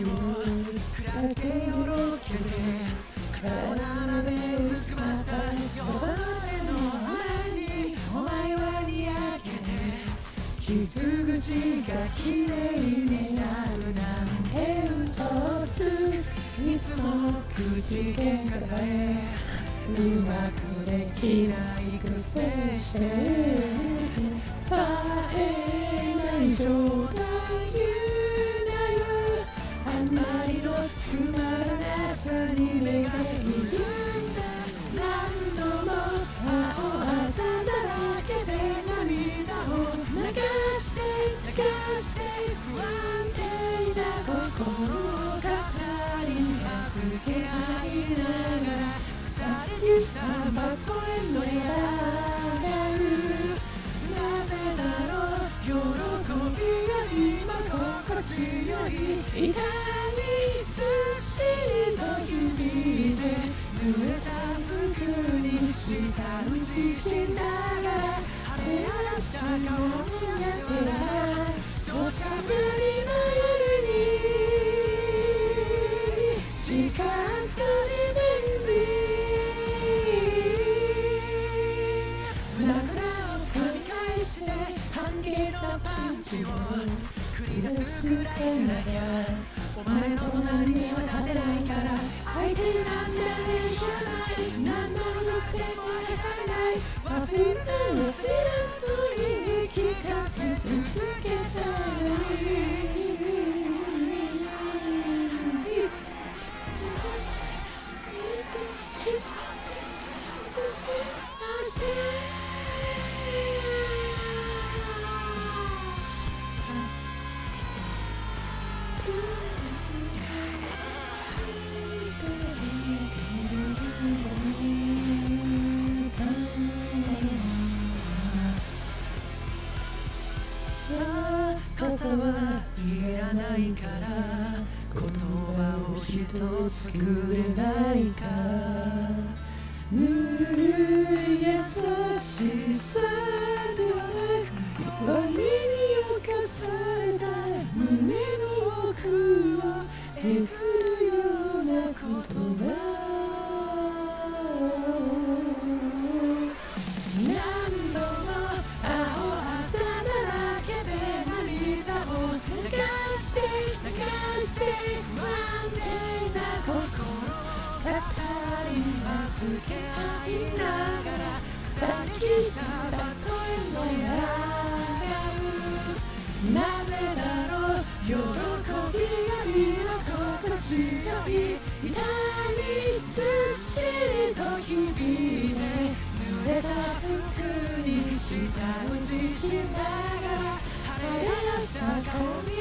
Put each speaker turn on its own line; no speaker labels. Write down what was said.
チを比べてよろけて肩を並べ薄くまた呼ばれの前にお前はにやけて傷口が綺麗になるなん。て嘘ついつも口喧嘩さえうまくできないくせして伝えない状態な心を語り預け合いながら二人たバットエンドに上がるなぜだろう喜びが今心地よい痛みずっしりと指で濡れた服に舌打ちしながら晴れ上がった顔になってら土砂降りの誓ったリベンジ胸ぐらを掴み返して半径のパンチを繰り出すぐらいじゃなきゃお前の隣には立てないから相手なんて言わない何度も出しても諦めない忘れるな忘れると言い聞かせ続けたい傘はいらないから言葉を一つくれないか。ぬるい流して不安定な心語り預け合いながら二人きたバットエンドに上がるなぜだろう喜びが今心地よい痛みずっしりと響いて濡れた服に舌打ちしながら晴れ上がった顔見